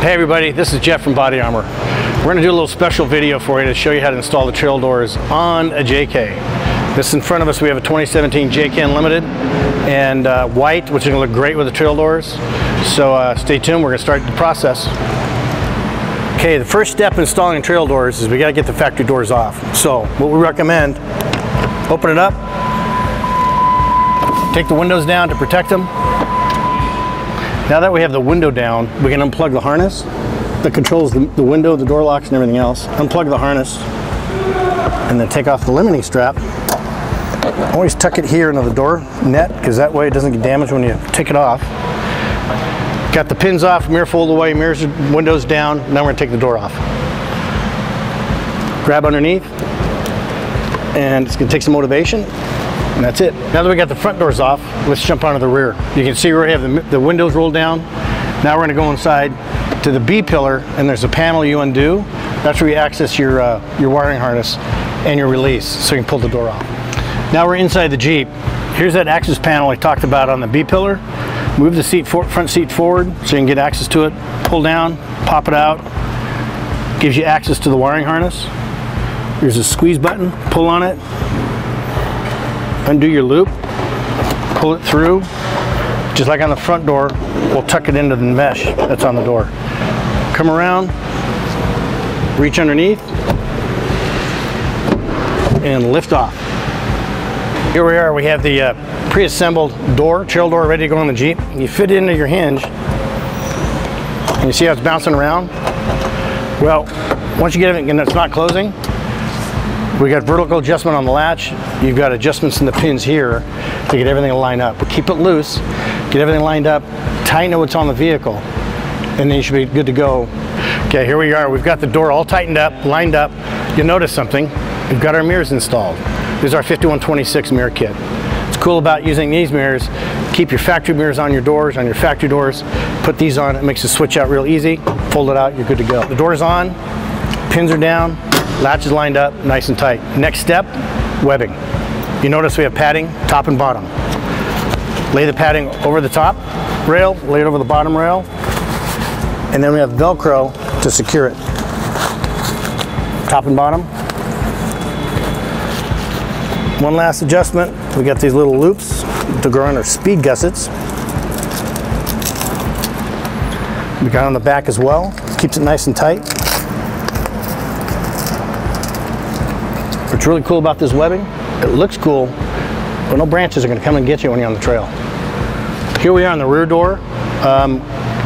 Hey everybody, this is Jeff from Body Armor. We're going to do a little special video for you to show you how to install the trail doors on a JK. This in front of us we have a 2017 JK Unlimited and uh, white, which is going to look great with the trail doors. So uh, stay tuned, we're going to start the process. Okay, the first step in installing trail doors is we got to get the factory doors off. So what we recommend, open it up, take the windows down to protect them, now that we have the window down, we can unplug the harness that controls the, the window, the door locks, and everything else. Unplug the harness, and then take off the limiting strap. Always tuck it here into the door net, because that way it doesn't get damaged when you take it off. Got the pins off, mirror fold away, mirrors, windows down. Now we're gonna take the door off. Grab underneath, and it's gonna take some motivation. And that's it. Now that we got the front doors off, let's jump onto the rear. You can see we have the, the windows rolled down. Now we're gonna go inside to the B pillar and there's a panel you undo. That's where you access your, uh, your wiring harness and your release so you can pull the door off. Now we're inside the Jeep. Here's that access panel I talked about on the B pillar. Move the seat for, front seat forward so you can get access to it. Pull down, pop it out. Gives you access to the wiring harness. Here's a squeeze button, pull on it, undo your loop, pull it through, just like on the front door, we'll tuck it into the mesh that's on the door. Come around, reach underneath, and lift off. Here we are, we have the uh, pre-assembled door, trail door ready to go on the Jeep. You fit it into your hinge, and you see how it's bouncing around? Well, once you get it and it's not closing, we got vertical adjustment on the latch. You've got adjustments in the pins here to get everything lined up. But keep it loose, get everything lined up, tighten what's on the vehicle, and then you should be good to go. Okay, here we are. We've got the door all tightened up, lined up. You'll notice something. We've got our mirrors installed. This is our 5126 mirror kit. What's cool about using these mirrors, keep your factory mirrors on your doors, on your factory doors. Put these on, it makes the switch out real easy. Fold it out, you're good to go. The door's on, pins are down, Latch is lined up nice and tight. Next step, webbing. You notice we have padding, top and bottom. Lay the padding over the top rail, lay it over the bottom rail, and then we have Velcro to secure it. Top and bottom. One last adjustment, we got these little loops to go on our speed gussets. We got on the back as well, keeps it nice and tight. What's really cool about this webbing, it looks cool, but no branches are going to come and get you when you're on the trail. Here we are on the rear door. Um,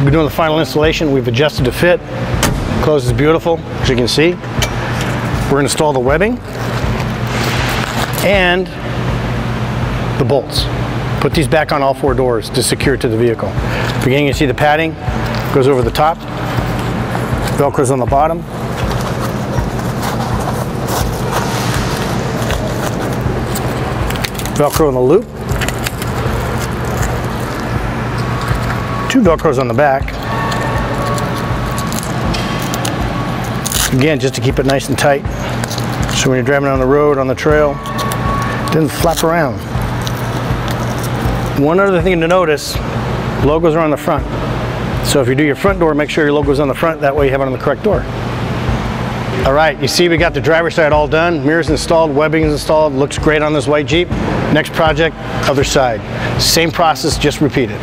we're doing the final installation. We've adjusted to fit. Closes beautiful, as you can see. We're to install the webbing and the bolts. Put these back on all four doors to secure to the vehicle. Beginning, you see the padding goes over the top. Velcro's on the bottom. Velcro in the loop. Two Velcros on the back. Again, just to keep it nice and tight. So when you're driving on the road, on the trail, it doesn't flap around. One other thing to notice, logos are on the front. So if you do your front door, make sure your logo's on the front, that way you have it on the correct door. All right, you see we got the driver's side all done, mirrors installed, webbing installed, looks great on this white Jeep. Next project, other side. Same process, just repeated.